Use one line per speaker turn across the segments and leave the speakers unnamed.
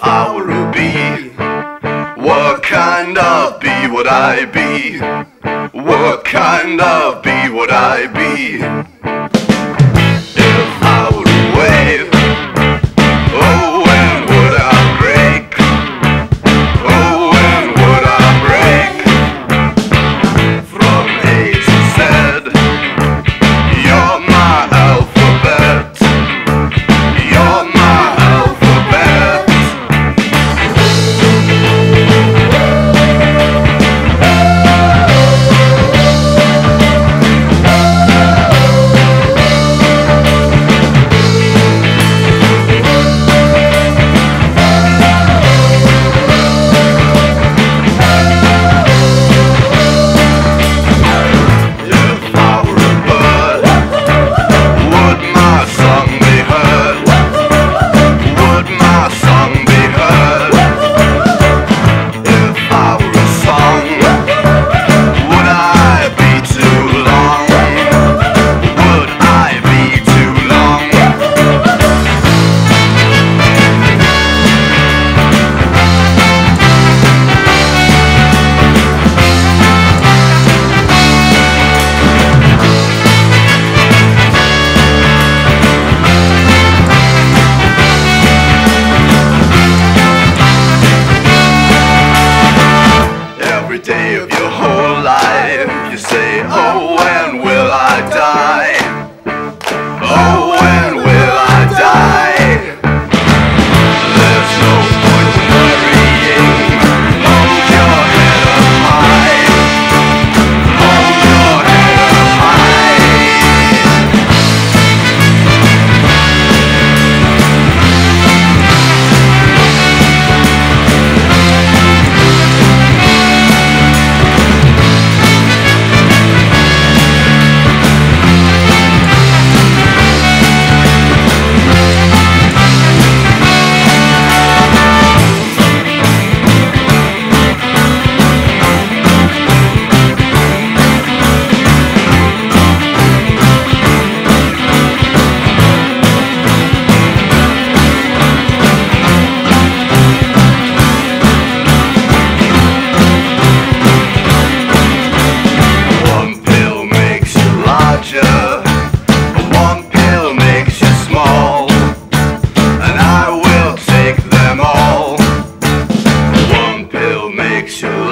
I were a bee? What kind of bee would I be? What kind of bee would I be? your whole life. You say, oh, when will I die? Oh.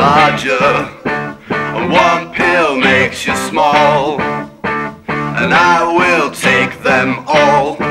larger And one pill makes you small And I will take them all.